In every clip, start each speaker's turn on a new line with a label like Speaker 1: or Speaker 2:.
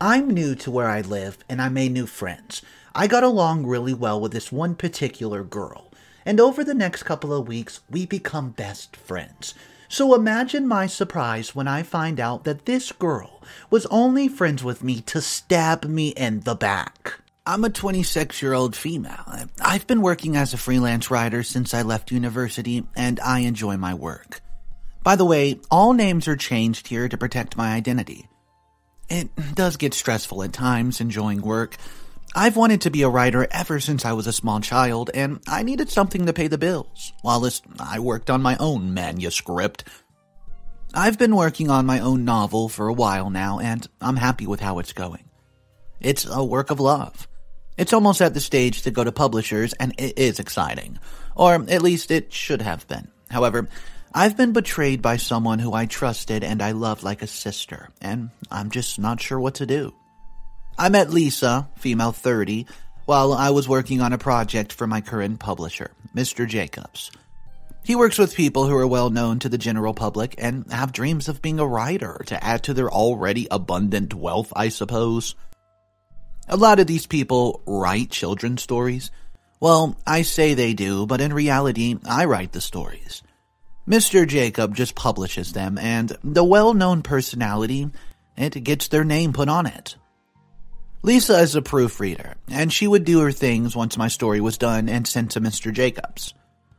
Speaker 1: I'm new to where I live and I made new friends. I got along really well with this one particular girl, and over the next couple of weeks, we become best friends. So imagine my surprise when I find out that this girl was only friends with me to stab me in the back. I'm a 26 year old female. I've been working as a freelance writer since I left university, and I enjoy my work. By the way, all names are changed here to protect my identity. It does get stressful at times enjoying work. I've wanted to be a writer ever since I was a small child, and I needed something to pay the bills, whilst I worked on my own manuscript. I've been working on my own novel for a while now, and I'm happy with how it's going. It's a work of love. It's almost at the stage to go to publishers, and it is exciting. Or at least it should have been. However, I've been betrayed by someone who I trusted and I loved like a sister, and I'm just not sure what to do. I met Lisa, female 30, while I was working on a project for my current publisher, Mr. Jacobs. He works with people who are well known to the general public and have dreams of being a writer to add to their already abundant wealth, I suppose. A lot of these people write children's stories. Well, I say they do, but in reality, I write the stories. Mr. Jacob just publishes them, and the well-known personality, it gets their name put on it. Lisa is a proofreader, and she would do her things once my story was done and sent to Mr. Jacobs.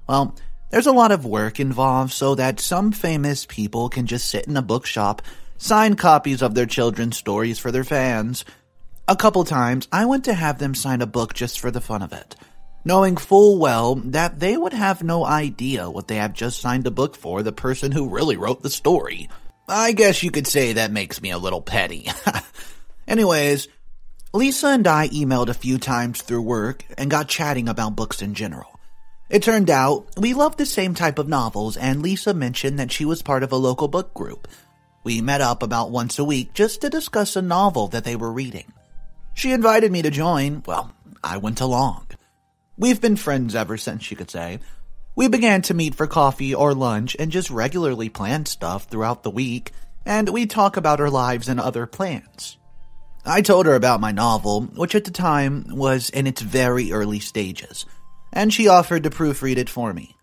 Speaker 1: Well, there's a lot of work involved so that some famous people can just sit in a bookshop, sign copies of their children's stories for their fans, a couple times, I went to have them sign a book just for the fun of it, knowing full well that they would have no idea what they have just signed a book for the person who really wrote the story. I guess you could say that makes me a little petty. Anyways, Lisa and I emailed a few times through work and got chatting about books in general. It turned out we loved the same type of novels, and Lisa mentioned that she was part of a local book group. We met up about once a week just to discuss a novel that they were reading. She invited me to join. Well, I went along. We've been friends ever since, you could say. We began to meet for coffee or lunch and just regularly plan stuff throughout the week, and we talk about our lives and other plans. I told her about my novel, which at the time was in its very early stages, and she offered to proofread it for me.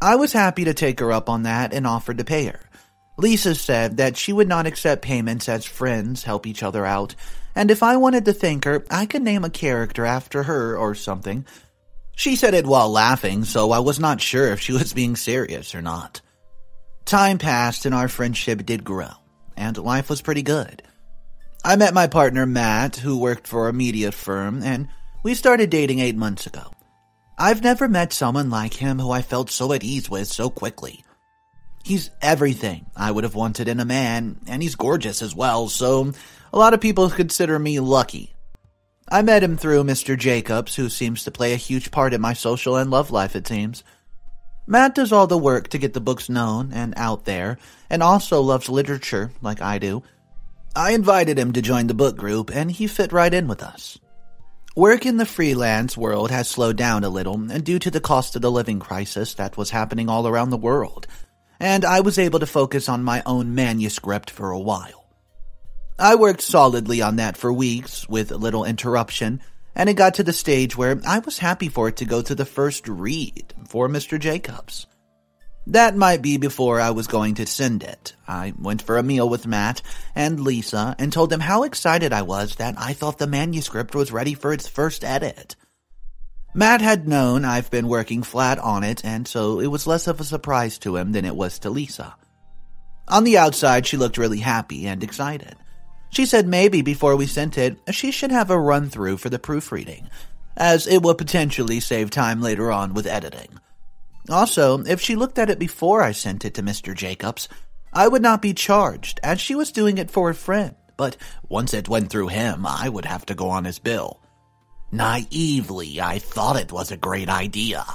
Speaker 1: I was happy to take her up on that and offered to pay her. Lisa said that she would not accept payments as friends help each other out, and if I wanted to thank her, I could name a character after her or something. She said it while laughing, so I was not sure if she was being serious or not. Time passed and our friendship did grow, and life was pretty good. I met my partner Matt, who worked for a media firm, and we started dating eight months ago. I've never met someone like him who I felt so at ease with so quickly. He's everything I would have wanted in a man, and he's gorgeous as well, so a lot of people consider me lucky. I met him through Mr. Jacobs, who seems to play a huge part in my social and love life, it seems. Matt does all the work to get the books known and out there, and also loves literature like I do. I invited him to join the book group, and he fit right in with us. Work in the freelance world has slowed down a little due to the cost of the living crisis that was happening all around the world, and I was able to focus on my own manuscript for a while. I worked solidly on that for weeks with little interruption, and it got to the stage where I was happy for it to go to the first read for Mr. Jacobs. That might be before I was going to send it. I went for a meal with Matt and Lisa and told them how excited I was that I thought the manuscript was ready for its first edit. Matt had known I've been working flat on it, and so it was less of a surprise to him than it was to Lisa. On the outside, she looked really happy and excited. She said maybe before we sent it, she should have a run through for the proofreading, as it would potentially save time later on with editing. Also, if she looked at it before I sent it to Mr. Jacobs, I would not be charged, as she was doing it for a friend, but once it went through him, I would have to go on his bill. Naively, I thought it was a great idea.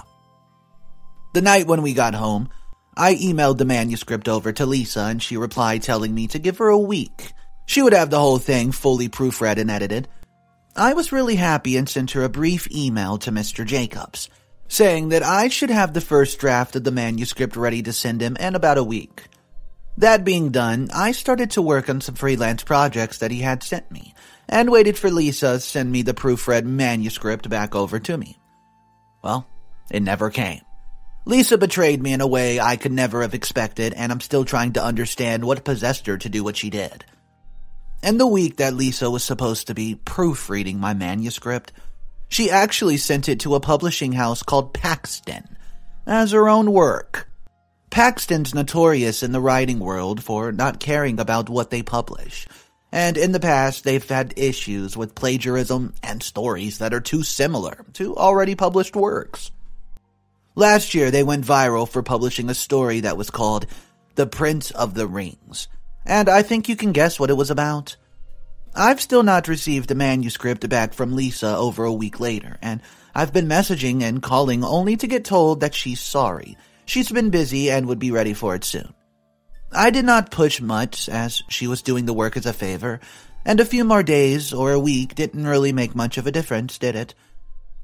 Speaker 1: The night when we got home, I emailed the manuscript over to Lisa and she replied telling me to give her a week she would have the whole thing fully proofread and edited. I was really happy and sent her a brief email to Mr. Jacobs, saying that I should have the first draft of the manuscript ready to send him in about a week. That being done, I started to work on some freelance projects that he had sent me, and waited for Lisa to send me the proofread manuscript back over to me. Well, it never came. Lisa betrayed me in a way I could never have expected, and I'm still trying to understand what possessed her to do what she did. And the week that Lisa was supposed to be proofreading my manuscript, she actually sent it to a publishing house called Paxton as her own work. Paxton's notorious in the writing world for not caring about what they publish, and in the past they've had issues with plagiarism and stories that are too similar to already published works. Last year they went viral for publishing a story that was called The Prince of the Rings, and I think you can guess what it was about. I've still not received a manuscript back from Lisa over a week later, and I've been messaging and calling only to get told that she's sorry. She's been busy and would be ready for it soon. I did not push much, as she was doing the work as a favor, and a few more days or a week didn't really make much of a difference, did it?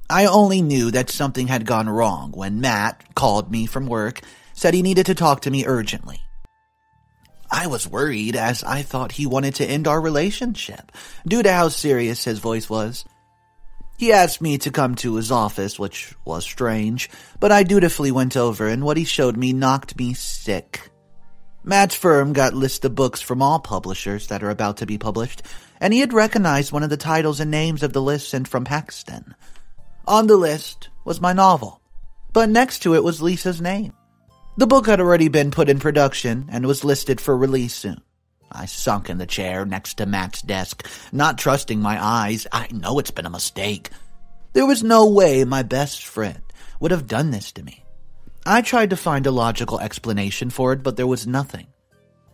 Speaker 1: I only knew that something had gone wrong when Matt called me from work, said he needed to talk to me urgently. I was worried as I thought he wanted to end our relationship due to how serious his voice was. He asked me to come to his office, which was strange, but I dutifully went over and what he showed me knocked me sick. Matt's firm got lists of books from all publishers that are about to be published, and he had recognized one of the titles and names of the list sent from Paxton. On the list was my novel, but next to it was Lisa's name. The book had already been put in production and was listed for release soon. I sunk in the chair next to Matt's desk, not trusting my eyes. I know it's been a mistake. There was no way my best friend would have done this to me. I tried to find a logical explanation for it, but there was nothing.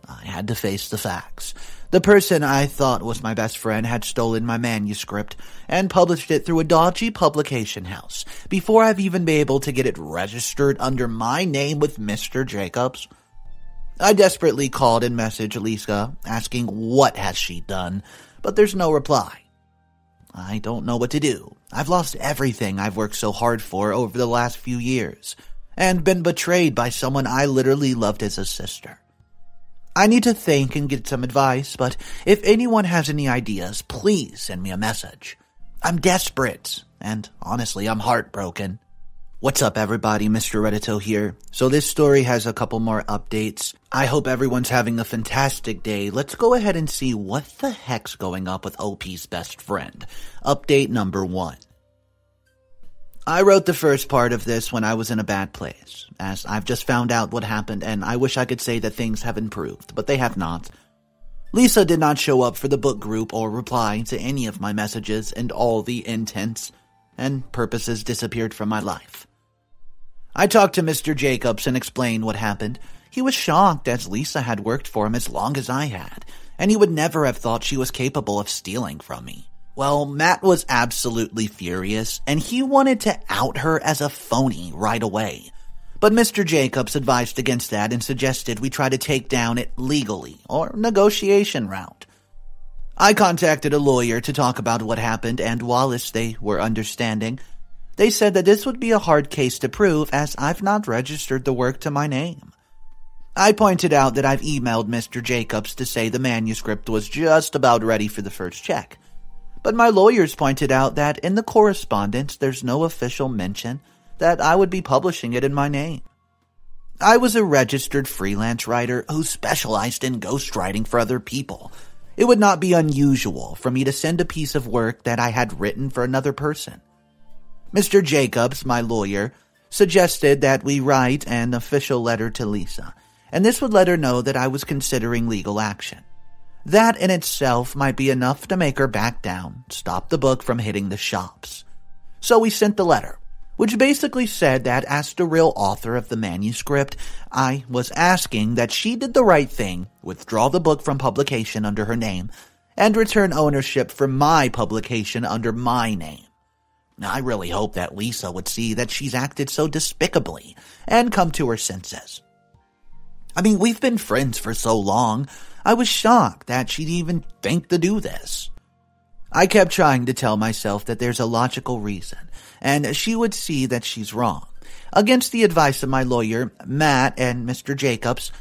Speaker 1: I had to face the facts. The person I thought was my best friend had stolen my manuscript and published it through a dodgy publication house before I've even been able to get it registered under my name with Mr. Jacobs. I desperately called and messaged Lisa asking what has she done, but there's no reply. I don't know what to do. I've lost everything I've worked so hard for over the last few years and been betrayed by someone I literally loved as a sister. I need to think and get some advice, but if anyone has any ideas, please send me a message. I'm desperate, and honestly, I'm heartbroken. What's up, everybody? Mr. Reddito here. So this story has a couple more updates. I hope everyone's having a fantastic day. Let's go ahead and see what the heck's going up with OP's best friend. Update number one. I wrote the first part of this when I was in a bad place, as I've just found out what happened and I wish I could say that things have improved, but they have not. Lisa did not show up for the book group or reply to any of my messages and all the intents and purposes disappeared from my life. I talked to Mr. Jacobs and explained what happened. He was shocked as Lisa had worked for him as long as I had, and he would never have thought she was capable of stealing from me. Well, Matt was absolutely furious, and he wanted to out her as a phony right away. But Mr. Jacobs advised against that and suggested we try to take down it legally, or negotiation route. I contacted a lawyer to talk about what happened, and whilst they were understanding, they said that this would be a hard case to prove as I've not registered the work to my name. I pointed out that I've emailed Mr. Jacobs to say the manuscript was just about ready for the first check. But my lawyers pointed out that in the correspondence there's no official mention that I would be publishing it in my name. I was a registered freelance writer who specialized in ghostwriting for other people. It would not be unusual for me to send a piece of work that I had written for another person. Mr. Jacobs, my lawyer, suggested that we write an official letter to Lisa, and this would let her know that I was considering legal action. That in itself might be enough to make her back down, stop the book from hitting the shops. So we sent the letter, which basically said that as the real author of the manuscript, I was asking that she did the right thing, withdraw the book from publication under her name, and return ownership for my publication under my name. I really hope that Lisa would see that she's acted so despicably and come to her senses. I mean, we've been friends for so long. I was shocked that she'd even think to do this. I kept trying to tell myself that there's a logical reason, and she would see that she's wrong. Against the advice of my lawyer, Matt, and Mr. Jacobs,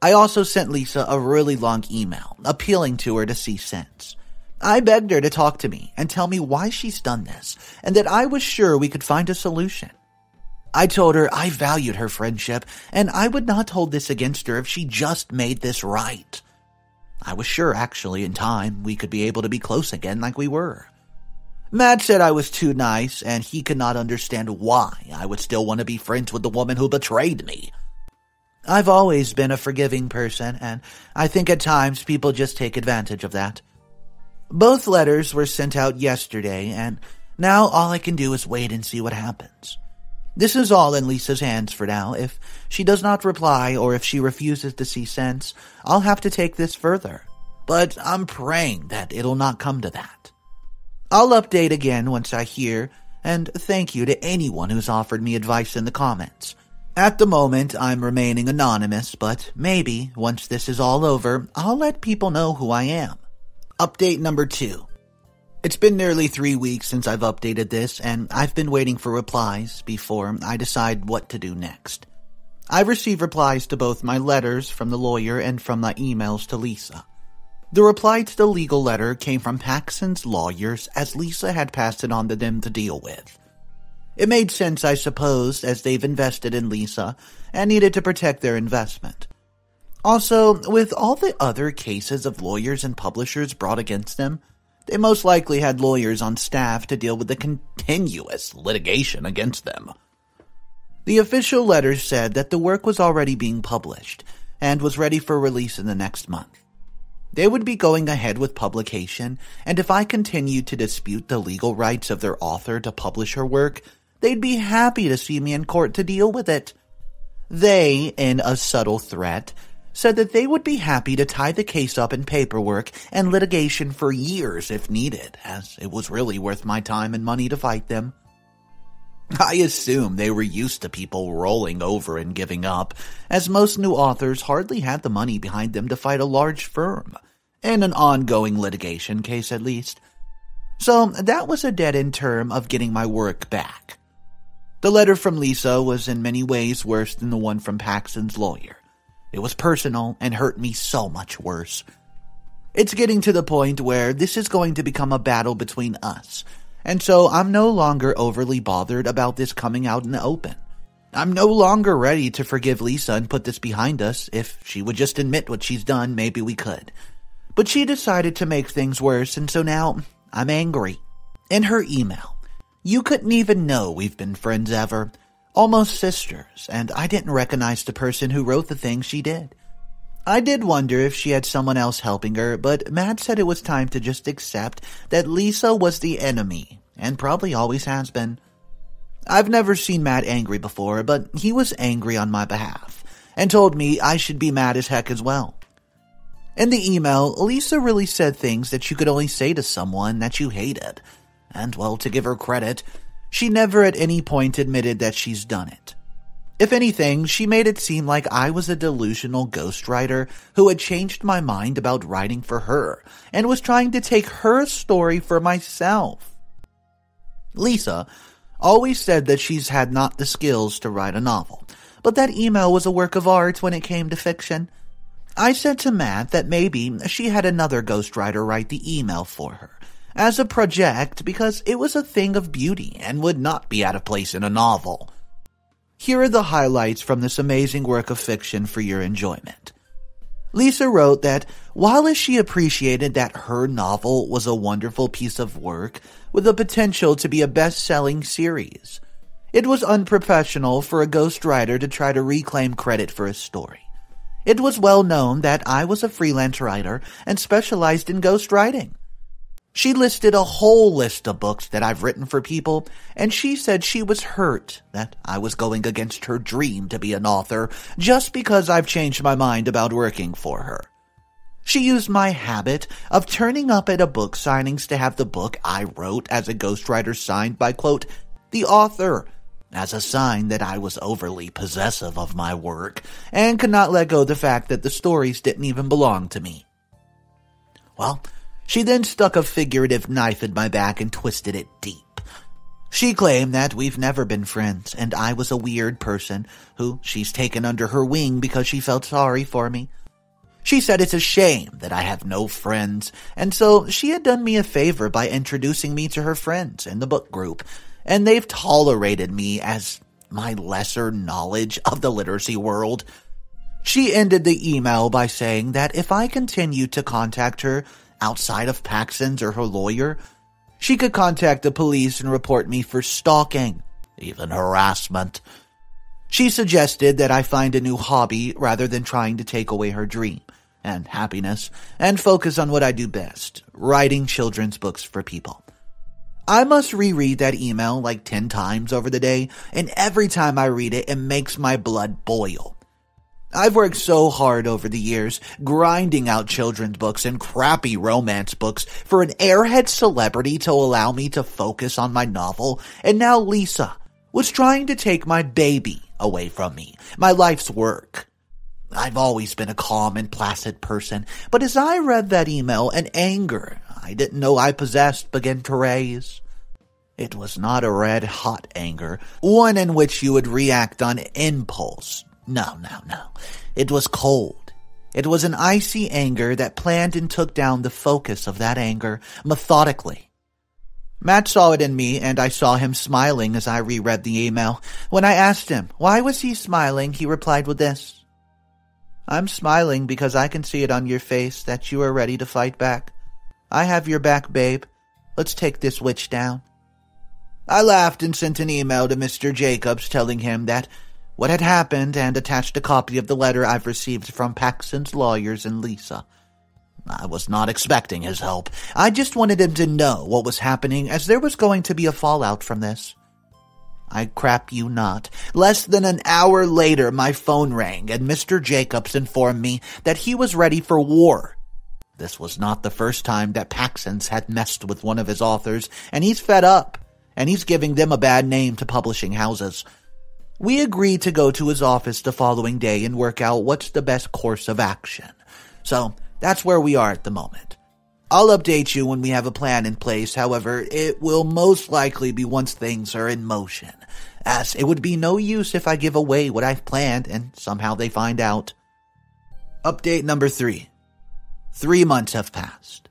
Speaker 1: I also sent Lisa a really long email appealing to her to see sense. I begged her to talk to me and tell me why she's done this and that I was sure we could find a solution. I told her I valued her friendship and I would not hold this against her if she just made this right. I was sure, actually, in time, we could be able to be close again like we were. Matt said I was too nice, and he could not understand why I would still want to be friends with the woman who betrayed me. I've always been a forgiving person, and I think at times people just take advantage of that. Both letters were sent out yesterday, and now all I can do is wait and see what happens. This is all in Lisa's hands for now. If she does not reply or if she refuses to see sense, I'll have to take this further. But I'm praying that it'll not come to that. I'll update again once I hear, and thank you to anyone who's offered me advice in the comments. At the moment, I'm remaining anonymous, but maybe, once this is all over, I'll let people know who I am. Update number two. It's been nearly three weeks since I've updated this, and I've been waiting for replies before I decide what to do next. I've received replies to both my letters from the lawyer and from my emails to Lisa. The reply to the legal letter came from Paxson's lawyers as Lisa had passed it on to them to deal with. It made sense, I suppose, as they've invested in Lisa and needed to protect their investment. Also, with all the other cases of lawyers and publishers brought against them, they most likely had lawyers on staff to deal with the continuous litigation against them. The official letter said that the work was already being published and was ready for release in the next month. They would be going ahead with publication, and if I continued to dispute the legal rights of their author to publish her work, They'd be happy to see me in court to deal with it. They, in a subtle threat, said that they would be happy to tie the case up in paperwork and litigation for years if needed, as it was really worth my time and money to fight them. I assume they were used to people rolling over and giving up, as most new authors hardly had the money behind them to fight a large firm, in an ongoing litigation case at least. So that was a dead end term of getting my work back. The letter from Lisa was in many ways worse than the one from Paxson's lawyer. It was personal and hurt me so much worse. It's getting to the point where this is going to become a battle between us, and so I'm no longer overly bothered about this coming out in the open. I'm no longer ready to forgive Lisa and put this behind us. If she would just admit what she's done, maybe we could. But she decided to make things worse, and so now I'm angry. In her email, you couldn't even know we've been friends ever. Almost sisters, and I didn't recognize the person who wrote the things she did. I did wonder if she had someone else helping her, but Matt said it was time to just accept that Lisa was the enemy, and probably always has been. I've never seen Matt angry before, but he was angry on my behalf, and told me I should be mad as heck as well. In the email, Lisa really said things that you could only say to someone that you hated, and well, to give her credit, she never at any point admitted that she's done it. If anything, she made it seem like I was a delusional ghostwriter who had changed my mind about writing for her and was trying to take her story for myself. Lisa always said that she's had not the skills to write a novel, but that email was a work of art when it came to fiction. I said to Matt that maybe she had another ghostwriter write the email for her, as a project because it was a thing of beauty and would not be out of place in a novel. Here are the highlights from this amazing work of fiction for your enjoyment. Lisa wrote that while she appreciated that her novel was a wonderful piece of work with the potential to be a best-selling series, it was unprofessional for a ghostwriter to try to reclaim credit for a story. It was well known that I was a freelance writer and specialized in ghostwriting. She listed a whole list of books that I've written for people, and she said she was hurt that I was going against her dream to be an author just because I've changed my mind about working for her. She used my habit of turning up at a book signings to have the book I wrote as a ghostwriter signed by, quote, the author, as a sign that I was overly possessive of my work and could not let go the fact that the stories didn't even belong to me. Well, she then stuck a figurative knife in my back and twisted it deep. She claimed that we've never been friends, and I was a weird person who she's taken under her wing because she felt sorry for me. She said it's a shame that I have no friends, and so she had done me a favor by introducing me to her friends in the book group, and they've tolerated me as my lesser knowledge of the literacy world. She ended the email by saying that if I continued to contact her outside of Paxson's or her lawyer, she could contact the police and report me for stalking, even harassment. She suggested that I find a new hobby rather than trying to take away her dream and happiness and focus on what I do best, writing children's books for people. I must reread that email like 10 times over the day, and every time I read it, it makes my blood boil. I've worked so hard over the years, grinding out children's books and crappy romance books for an airhead celebrity to allow me to focus on my novel, and now Lisa was trying to take my baby away from me, my life's work. I've always been a calm and placid person, but as I read that email, an anger I didn't know I possessed began to raise. It was not a red hot anger, one in which you would react on impulse, no, no, no. It was cold. It was an icy anger that planned and took down the focus of that anger methodically. Matt saw it in me, and I saw him smiling as I reread the email. When I asked him, why was he smiling, he replied with this. I'm smiling because I can see it on your face that you are ready to fight back. I have your back, babe. Let's take this witch down. I laughed and sent an email to Mr. Jacobs telling him that what had happened and attached a copy of the letter I've received from Paxson's lawyers and Lisa. I was not expecting his help. I just wanted him to know what was happening as there was going to be a fallout from this. I crap you not. Less than an hour later, my phone rang and Mr. Jacobs informed me that he was ready for war. This was not the first time that Paxson's had messed with one of his authors, and he's fed up, and he's giving them a bad name to publishing houses. We agreed to go to his office the following day and work out what's the best course of action. So that's where we are at the moment. I'll update you when we have a plan in place. However, it will most likely be once things are in motion, as it would be no use if I give away what I've planned and somehow they find out. Update number three. Three months have passed.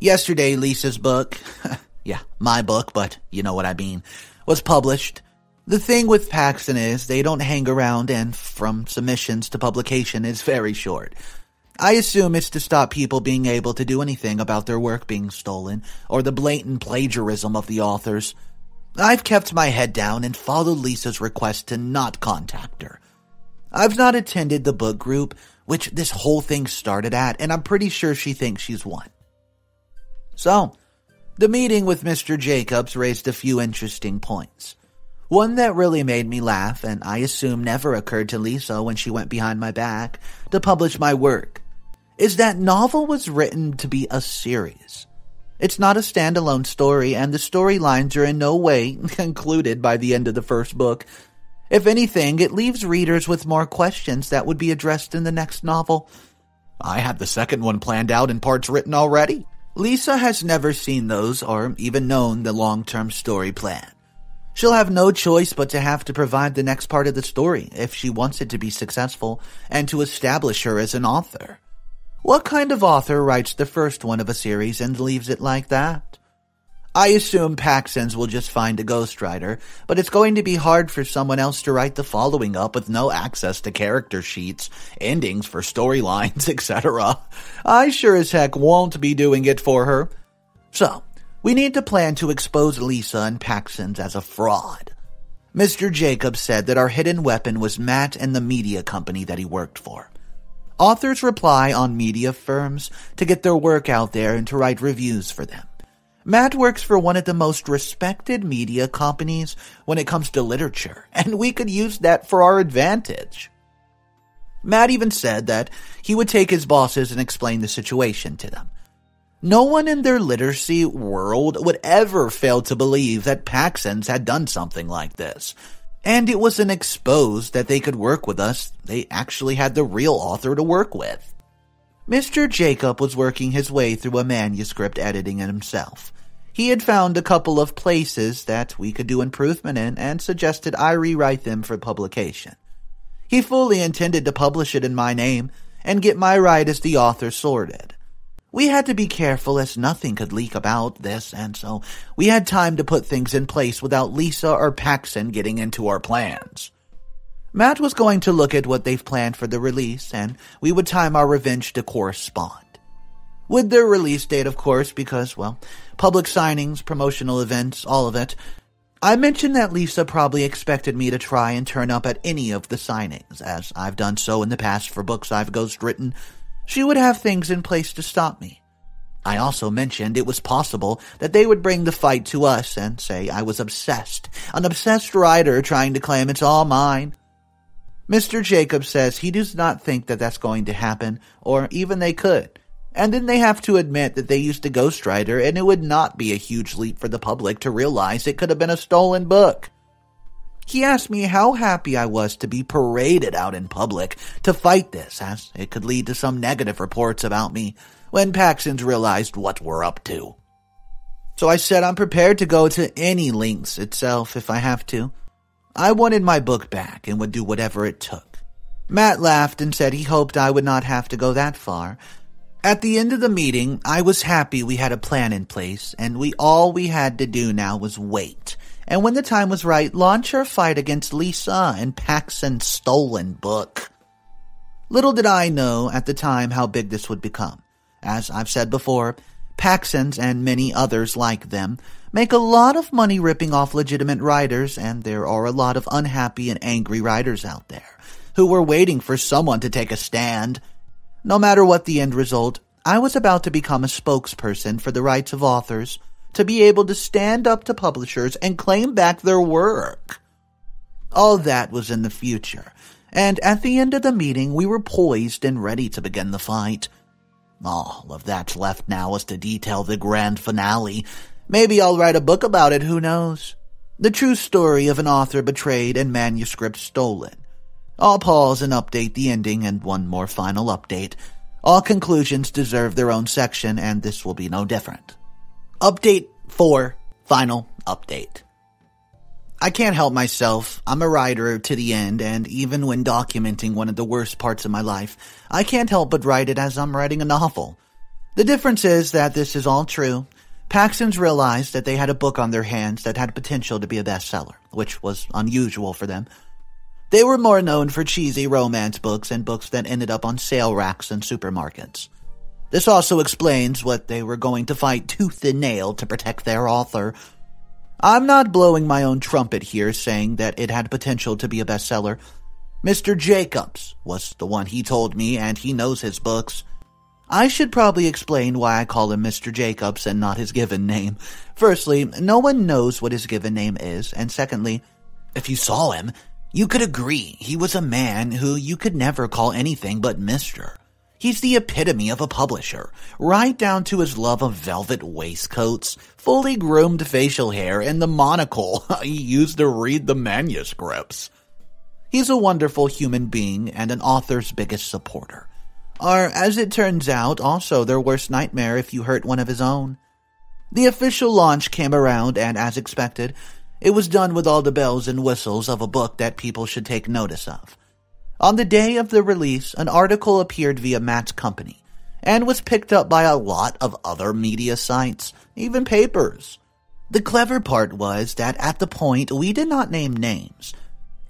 Speaker 1: Yesterday, Lisa's book, yeah, my book, but you know what I mean, was published the thing with Paxton is they don't hang around and from submissions to publication is very short. I assume it's to stop people being able to do anything about their work being stolen or the blatant plagiarism of the authors. I've kept my head down and followed Lisa's request to not contact her. I've not attended the book group, which this whole thing started at, and I'm pretty sure she thinks she's won. So, the meeting with Mr. Jacobs raised a few interesting points. One that really made me laugh, and I assume never occurred to Lisa when she went behind my back to publish my work, is that novel was written to be a series. It's not a standalone story, and the storylines are in no way concluded by the end of the first book. If anything, it leaves readers with more questions that would be addressed in the next novel. I have the second one planned out and parts written already. Lisa has never seen those or even known the long-term story plan. She'll have no choice but to have to provide the next part of the story if she wants it to be successful and to establish her as an author. What kind of author writes the first one of a series and leaves it like that? I assume Paxson's will just find a ghostwriter, but it's going to be hard for someone else to write the following up with no access to character sheets, endings for storylines, etc. I sure as heck won't be doing it for her. So, we need to plan to expose Lisa and Paxson's as a fraud. Mr. Jacobs said that our hidden weapon was Matt and the media company that he worked for. Authors rely on media firms to get their work out there and to write reviews for them. Matt works for one of the most respected media companies when it comes to literature, and we could use that for our advantage. Matt even said that he would take his bosses and explain the situation to them. No one in their literacy world would ever fail to believe that Paxson's had done something like this. And it wasn't exposed that they could work with us, they actually had the real author to work with. Mr. Jacob was working his way through a manuscript editing it himself. He had found a couple of places that we could do improvement in and suggested I rewrite them for publication. He fully intended to publish it in my name and get my right as the author sorted. We had to be careful as nothing could leak about this, and so we had time to put things in place without Lisa or Paxson getting into our plans. Matt was going to look at what they've planned for the release, and we would time our revenge to correspond. With their release date, of course, because, well, public signings, promotional events, all of it. I mentioned that Lisa probably expected me to try and turn up at any of the signings, as I've done so in the past for books I've ghostwritten she would have things in place to stop me. I also mentioned it was possible that they would bring the fight to us and say I was obsessed, an obsessed writer trying to claim it's all mine. Mr. Jacobs says he does not think that that's going to happen, or even they could. And then they have to admit that they used a ghostwriter and it would not be a huge leap for the public to realize it could have been a stolen book. He asked me how happy I was to be paraded out in public to fight this, as it could lead to some negative reports about me when Paxson's realized what we're up to. So I said I'm prepared to go to any lengths itself if I have to. I wanted my book back and would do whatever it took. Matt laughed and said he hoped I would not have to go that far. At the end of the meeting, I was happy we had a plan in place and we all we had to do now was wait and when the time was right, launch her fight against Lisa and Paxson's stolen book. Little did I know at the time how big this would become. As I've said before, Paxson's and many others like them make a lot of money ripping off legitimate writers, and there are a lot of unhappy and angry writers out there who were waiting for someone to take a stand. No matter what the end result, I was about to become a spokesperson for the rights of authors to be able to stand up to publishers and claim back their work. All that was in the future, and at the end of the meeting, we were poised and ready to begin the fight. All of that's left now is to detail the grand finale. Maybe I'll write a book about it, who knows? The true story of an author betrayed and manuscript stolen. I'll pause and update the ending and one more final update. All conclusions deserve their own section, and this will be no different. Update 4. Final update. I can't help myself. I'm a writer to the end, and even when documenting one of the worst parts of my life, I can't help but write it as I'm writing a novel. The difference is that this is all true. Paxson's realized that they had a book on their hands that had potential to be a bestseller, which was unusual for them. They were more known for cheesy romance books and books that ended up on sale racks in supermarkets. This also explains what they were going to fight tooth and nail to protect their author. I'm not blowing my own trumpet here saying that it had potential to be a bestseller. Mr. Jacobs was the one he told me, and he knows his books. I should probably explain why I call him Mr. Jacobs and not his given name. Firstly, no one knows what his given name is, and secondly, if you saw him, you could agree he was a man who you could never call anything but Mr. He's the epitome of a publisher, right down to his love of velvet waistcoats, fully groomed facial hair, and the monocle he used to read the manuscripts. He's a wonderful human being and an author's biggest supporter. Or, as it turns out, also their worst nightmare if you hurt one of his own. The official launch came around, and as expected, it was done with all the bells and whistles of a book that people should take notice of. On the day of the release, an article appeared via Matt's company and was picked up by a lot of other media sites, even papers. The clever part was that at the point we did not name names.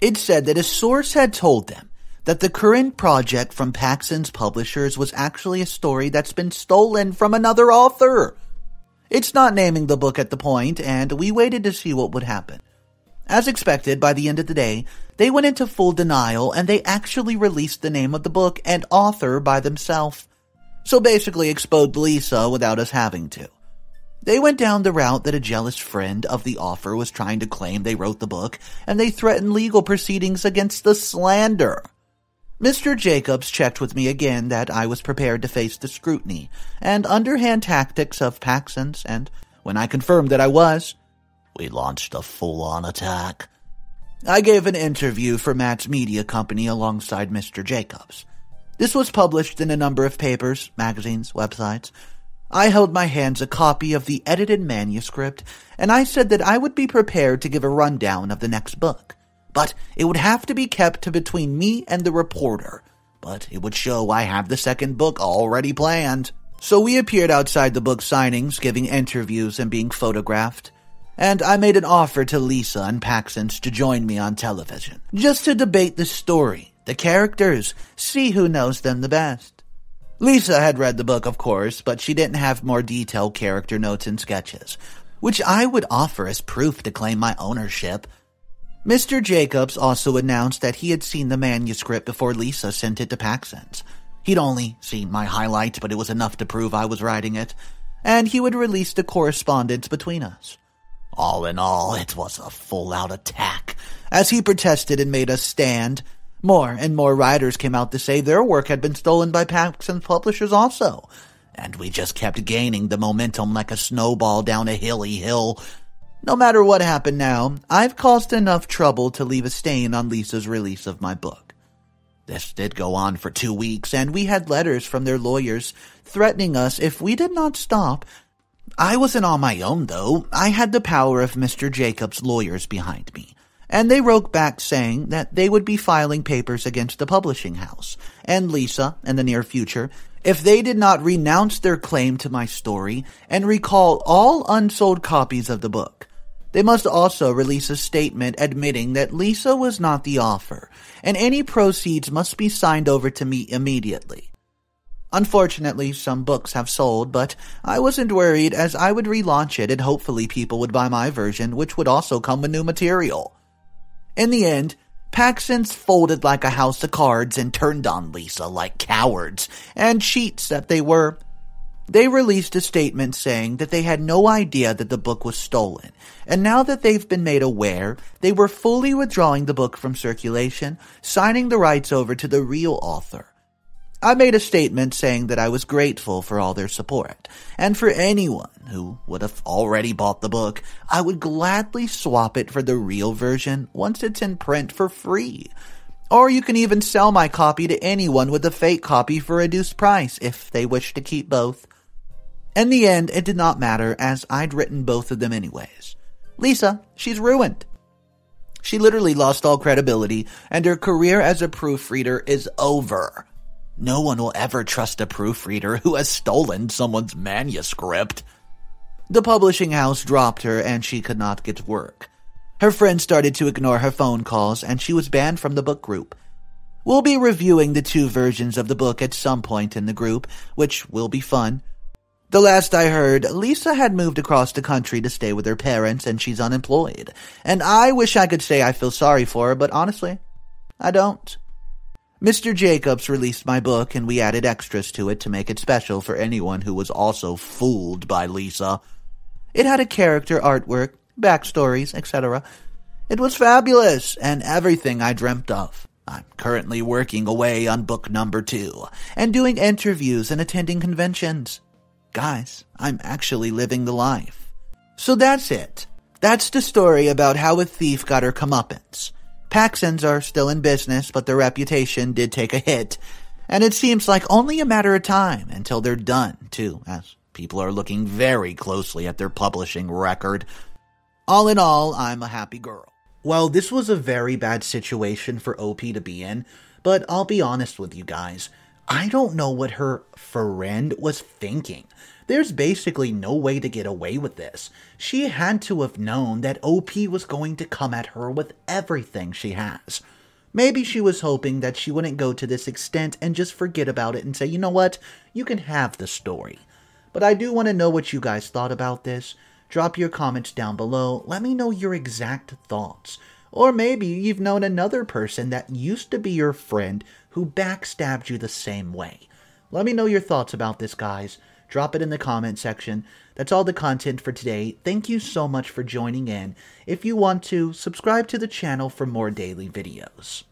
Speaker 1: It said that a source had told them that the current project from Paxson's publishers was actually a story that's been stolen from another author. It's not naming the book at the point, and we waited to see what would happen. As expected, by the end of the day, they went into full denial and they actually released the name of the book and author by themselves. So basically exposed Lisa without us having to. They went down the route that a jealous friend of the author was trying to claim they wrote the book, and they threatened legal proceedings against the slander. Mr. Jacobs checked with me again that I was prepared to face the scrutiny and underhand tactics of Paxson's, and when I confirmed that I was, we launched a full-on attack. I gave an interview for Matt's media company alongside Mr. Jacobs. This was published in a number of papers, magazines, websites. I held my hands a copy of the edited manuscript, and I said that I would be prepared to give a rundown of the next book. But it would have to be kept to between me and the reporter. But it would show I have the second book already planned. So we appeared outside the book signings, giving interviews and being photographed. And I made an offer to Lisa and Paxsons to join me on television, just to debate the story, the characters, see who knows them the best. Lisa had read the book, of course, but she didn't have more detailed character notes and sketches, which I would offer as proof to claim my ownership. Mr. Jacobs also announced that he had seen the manuscript before Lisa sent it to Paxsons. He'd only seen my highlight, but it was enough to prove I was writing it, and he would release the correspondence between us. All in all, it was a full out attack, as he protested and made us stand, more and more writers came out to say their work had been stolen by Paxsons publishers also, and we just kept gaining the momentum like a snowball down a hilly hill. No matter what happened now, I've caused enough trouble to leave a stain on Lisa's release of my book. This did go on for two weeks, and we had letters from their lawyers threatening us if we did not stop. I wasn't on my own, though. I had the power of Mr. Jacobs' lawyers behind me and they wrote back saying that they would be filing papers against the publishing house and Lisa in the near future if they did not renounce their claim to my story and recall all unsold copies of the book. They must also release a statement admitting that Lisa was not the author, and any proceeds must be signed over to me immediately. Unfortunately, some books have sold, but I wasn't worried as I would relaunch it and hopefully people would buy my version, which would also come with new material. In the end, Paxsons folded like a house of cards and turned on Lisa like cowards and cheats that they were. They released a statement saying that they had no idea that the book was stolen, and now that they've been made aware, they were fully withdrawing the book from circulation, signing the rights over to the real author. I made a statement saying that I was grateful for all their support, and for anyone who would have already bought the book, I would gladly swap it for the real version once it's in print for free. Or you can even sell my copy to anyone with a fake copy for a reduced price if they wish to keep both. In the end, it did not matter as I'd written both of them anyways. Lisa, she's ruined. She literally lost all credibility, and her career as a proofreader is over. No one will ever trust a proofreader who has stolen someone's manuscript. The publishing house dropped her and she could not get work. Her friends started to ignore her phone calls and she was banned from the book group. We'll be reviewing the two versions of the book at some point in the group, which will be fun. The last I heard, Lisa had moved across the country to stay with her parents and she's unemployed. And I wish I could say I feel sorry for her, but honestly, I don't. Mr. Jacobs released my book and we added extras to it to make it special for anyone who was also fooled by Lisa. It had a character artwork, backstories, etc. It was fabulous and everything I dreamt of. I'm currently working away on book number two and doing interviews and attending conventions. Guys, I'm actually living the life. So that's it. That's the story about how a thief got her comeuppance. Paxsons are still in business, but their reputation did take a hit, and it seems like only a matter of time until they're done, too, as people are looking very closely at their publishing record. All in all, I'm a happy girl. Well, this was a very bad situation for OP to be in, but I'll be honest with you guys. I don't know what her friend was thinking. There's basically no way to get away with this. She had to have known that OP was going to come at her with everything she has. Maybe she was hoping that she wouldn't go to this extent and just forget about it and say, you know what, you can have the story. But I do want to know what you guys thought about this. Drop your comments down below. Let me know your exact thoughts. Or maybe you've known another person that used to be your friend who backstabbed you the same way. Let me know your thoughts about this, guys drop it in the comment section. That's all the content for today. Thank you so much for joining in. If you want to, subscribe to the channel for more daily videos.